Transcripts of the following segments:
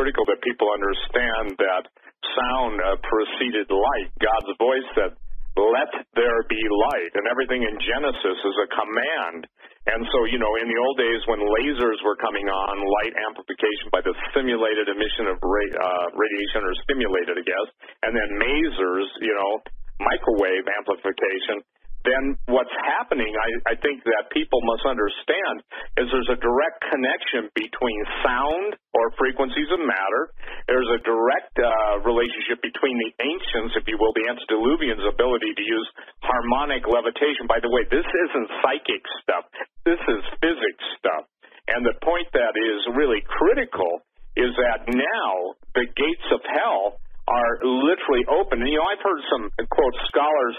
critical that people understand that sound uh, preceded light. God's voice said, let there be light. And everything in Genesis is a command. And so, you know, in the old days when lasers were coming on, light amplification by the simulated emission of ra- uh, radiation or stimulated, I guess, and then masers, you know, microwave amplification, then what's happening, I, I think that people must understand, is there's a direct connection between sound or frequencies of matter. There's a direct uh, relationship between the ancients, if you will, the antediluvians' ability to use harmonic levitation. By the way, this isn't psychic stuff. This is physics stuff. And the point that is really critical is that now the gates of hell are literally open. And, you know, I've heard some, quote, scholars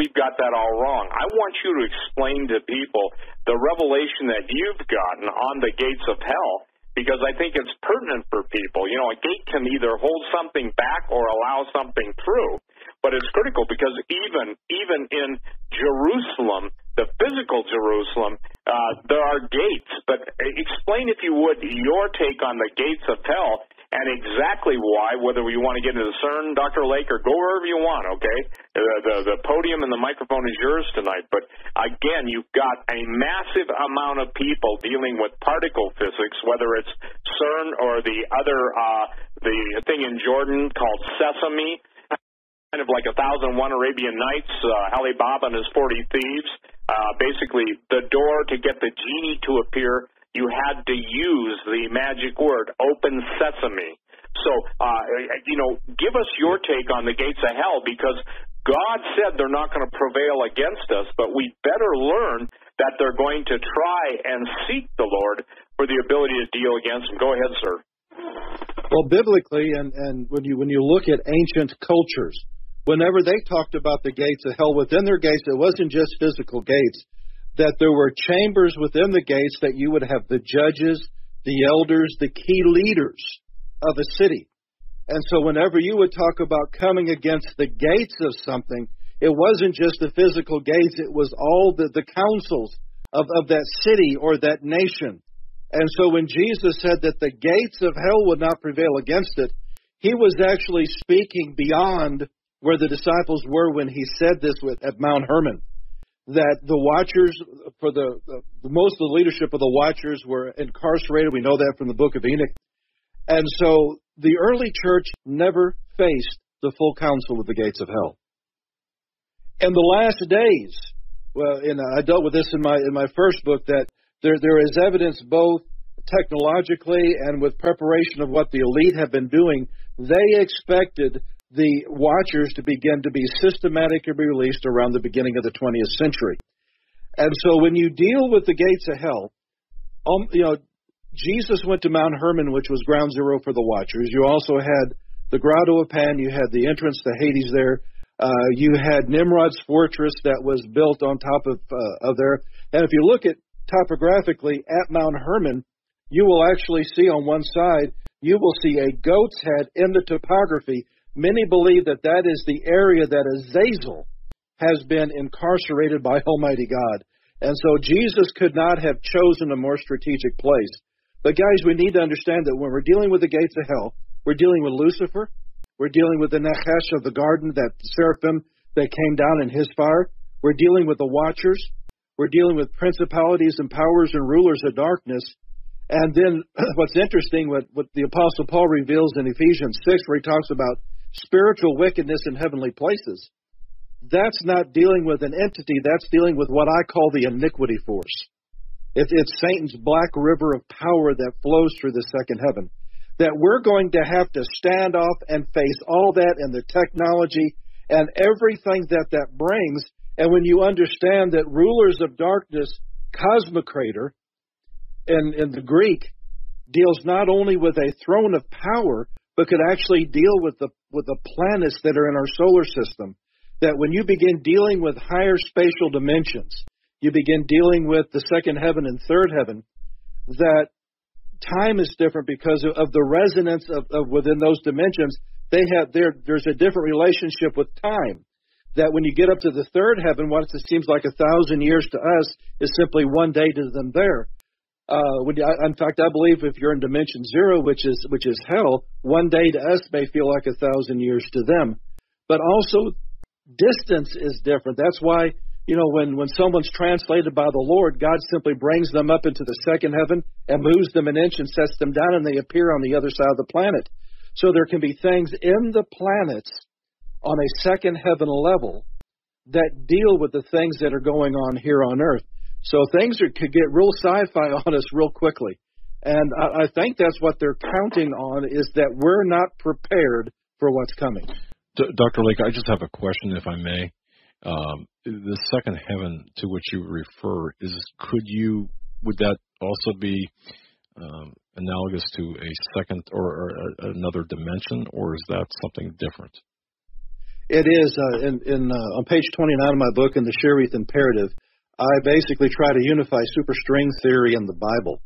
we've got that all wrong. I want you to explain to people the revelation that you've gotten on the gates of hell because I think it's pertinent for people. You know, a gate can either hold something back or allow something through. But it's critical because even even in Jerusalem, the physical Jerusalem, uh, there are gates. But explain, if you would, your take on the gates of hell and exactly why, whether you want to get into CERN, Dr. Lake, or go wherever you want, okay? The, the, the podium and the microphone is yours tonight. But again, you've got a massive amount of people dealing with particle physics, whether it's CERN or the other, uh, the thing in Jordan called Sesame, kind of like a thousand one Arabian Nights, uh, Ali Baba and his 40 thieves. Uh, basically, the door to get the genie to appear you had to use the magic word, open sesame. So, uh, you know, give us your take on the gates of hell because God said they're not going to prevail against us, but we better learn that they're going to try and seek the Lord for the ability to deal against them. Go ahead, sir. Well, biblically, and, and when you when you look at ancient cultures, whenever they talked about the gates of hell within their gates, it wasn't just physical gates that there were chambers within the gates that you would have the judges, the elders, the key leaders of a city. And so whenever you would talk about coming against the gates of something, it wasn't just the physical gates, it was all the, the councils of, of that city or that nation. And so when Jesus said that the gates of hell would not prevail against it, he was actually speaking beyond where the disciples were when he said this with, at Mount Hermon that the watchers for the, the most of the leadership of the watchers were incarcerated. We know that from the book of Enoch. And so the early church never faced the full council of the gates of hell. In the last days, well, and I dealt with this in my in my first book that there there is evidence both technologically and with preparation of what the elite have been doing. They expected the watchers to begin to be systematically released around the beginning of the 20th century. And so when you deal with the gates of hell, um, you know, Jesus went to Mount Hermon, which was ground zero for the watchers. You also had the Grotto of Pan, you had the entrance to Hades there. Uh, you had Nimrod's fortress that was built on top of uh, of there. And if you look at topographically at Mount Hermon, you will actually see on one side, you will see a goat's head in the topography Many believe that that is the area that Azazel has been incarcerated by Almighty God. And so Jesus could not have chosen a more strategic place. But guys, we need to understand that when we're dealing with the gates of hell, we're dealing with Lucifer, we're dealing with the Nachash of the garden, that seraphim that came down in his fire, we're dealing with the watchers, we're dealing with principalities and powers and rulers of darkness. And then what's interesting, what, what the Apostle Paul reveals in Ephesians 6, where he talks about spiritual wickedness in heavenly places. That's not dealing with an entity, that's dealing with what I call the iniquity force. It's, it's Satan's black river of power that flows through the second heaven. That we're going to have to stand off and face all that and the technology and everything that that brings. And when you understand that rulers of darkness, cosmocrator, in, in the Greek, deals not only with a throne of power, but could actually deal with the with the planets that are in our solar system. That when you begin dealing with higher spatial dimensions, you begin dealing with the second heaven and third heaven, that time is different because of, the resonance of, of, within those dimensions. They have there. There's a different relationship with time. That when you get up to the third heaven, what it seems like a thousand years to us is simply one day to them there. Uh, when in fact, I believe if you're in dimension zero, which is which is hell, one day to us may feel like a thousand years to them. But also, distance is different. That's why you know when when someone's translated by the Lord, God simply brings them up into the second heaven and moves them an inch and sets them down, and they appear on the other side of the planet. So there can be things in the planets on a second heaven level that deal with the things that are going on here on Earth. So things are, could get real sci-fi on us real quickly. And I, I think that's what they're counting on is that we're not prepared for what's coming. D- Dr. Lake, I just have a question, if I may. Um, the second heaven to which you refer is could you would that also be um, analogous to a second or, or a, another dimension, or is that something different? It is uh, in, in uh, on page 29 of my book in the Shereeth Imperative. I basically try to unify superstring theory and the Bible.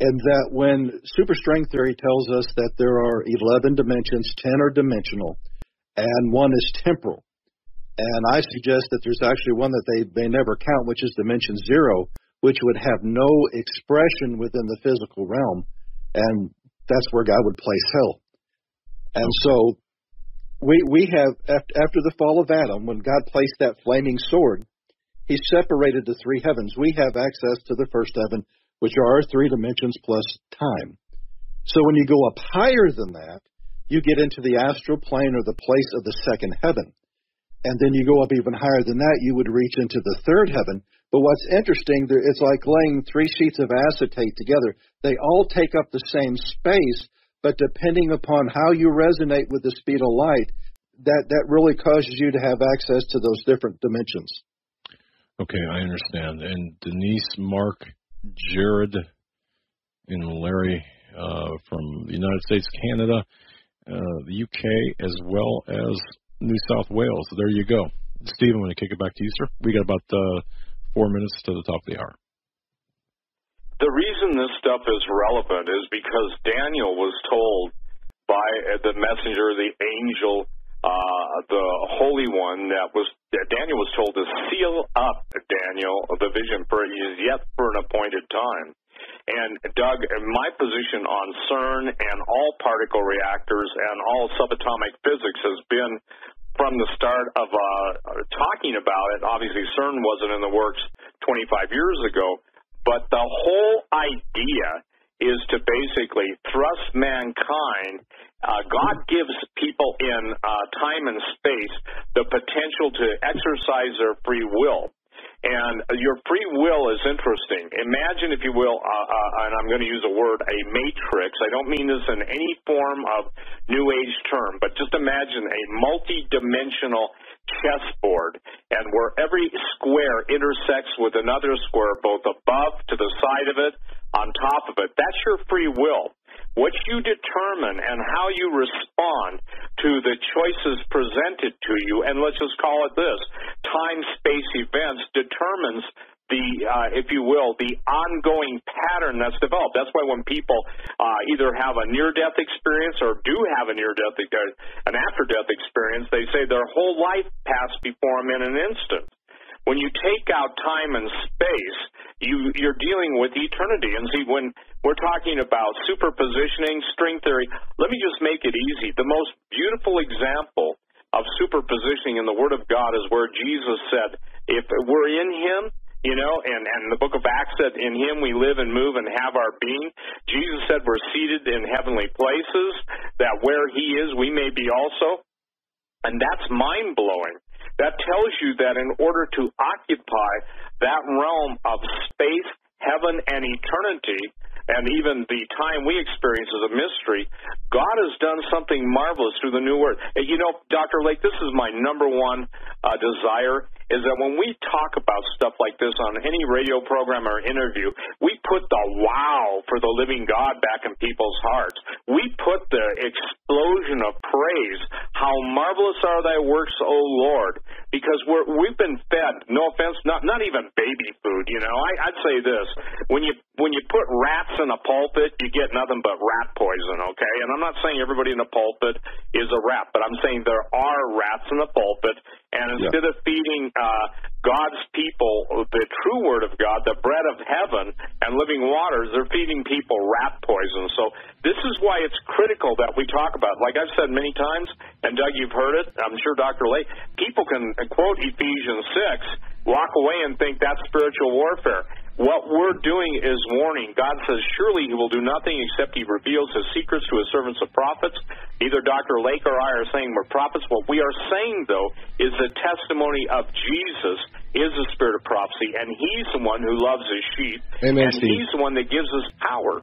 And that when superstring theory tells us that there are 11 dimensions, 10 are dimensional, and one is temporal. And I suggest that there's actually one that they may never count, which is dimension zero, which would have no expression within the physical realm. And that's where God would place hell. And so we we have after the fall of Adam, when God placed that flaming sword, he separated the three heavens. We have access to the first heaven, which are our three dimensions plus time. So when you go up higher than that, you get into the astral plane or the place of the second heaven. And then you go up even higher than that, you would reach into the third heaven. But what's interesting, it's like laying three sheets of acetate together. They all take up the same space, but depending upon how you resonate with the speed of light, that, that really causes you to have access to those different dimensions. Okay, I understand. And Denise, Mark, Jared, and Larry uh, from the United States, Canada, uh, the UK, as well as New South Wales. There you go. Stephen, I'm going to kick it back to you, sir. We got about uh, four minutes to the top of the hour. The reason this stuff is relevant is because Daniel was told by the messenger, the angel, uh, the Holy One that was that Daniel was told to seal up Daniel the vision for is yet for an appointed time. And Doug, my position on CERN and all particle reactors and all subatomic physics has been from the start of uh, talking about it. Obviously, CERN wasn't in the works 25 years ago, but the whole idea is to basically thrust mankind. Uh, God gives people in uh, time and space the potential to exercise their free will. And your free will is interesting. Imagine, if you will, uh, uh, and I'm going to use a word, a matrix. I don't mean this in any form of New Age term, but just imagine a multi-dimensional chessboard, and where every square intersects with another square, both above, to the side of it, on top of it. That's your free will. What you determine and how you respond to the choices presented to you, and let's just call it this time space events determines the, uh, if you will, the ongoing pattern that's developed. That's why when people uh, either have a near-death experience or do have a near-death, an after-death experience, they say their whole life passed before them in an instant. When you take out time and space, you, you're dealing with eternity. And see, when we're talking about superpositioning, string theory, let me just make it easy. The most beautiful example of superpositioning in the Word of God is where Jesus said, if we're in Him, you know, and, and the book of Acts said, in him we live and move and have our being. Jesus said we're seated in heavenly places, that where he is, we may be also. And that's mind blowing. That tells you that in order to occupy that realm of space, heaven, and eternity, and even the time we experience as a mystery, God has done something marvelous through the new word. You know, Dr. Lake, this is my number one uh, desire is that when we talk about stuff like this on any radio program or interview, we put the wow for the living God back in people's hearts. We put the explosion of praise. How marvelous are thy works, O Lord, because we're, we've been fed. No offense, not not even baby food. You know, I, I'd say this: when you when you put rats in a pulpit, you get nothing but rat poison. Okay, and I'm not saying everybody in the pulpit is a rat, but I'm saying there are rats in the pulpit, and instead yeah. of feeding uh, God's people the true Word of God, the bread of heaven and living waters, they're feeding people rat poison. So this is why it's critical that we talk about. Like I've said many times, and Doug, you've heard it. I'm sure Dr. Lake. People can quote Ephesians six, walk away and think that's spiritual warfare. What we're doing is warning. God says, Surely he will do nothing except he reveals his secrets to his servants the prophets. Neither Dr. Lake or I are saying we're prophets. What we are saying, though, is the testimony of Jesus is the spirit of prophecy, and he's the one who loves his sheep, Amen, and Steve. he's the one that gives us power.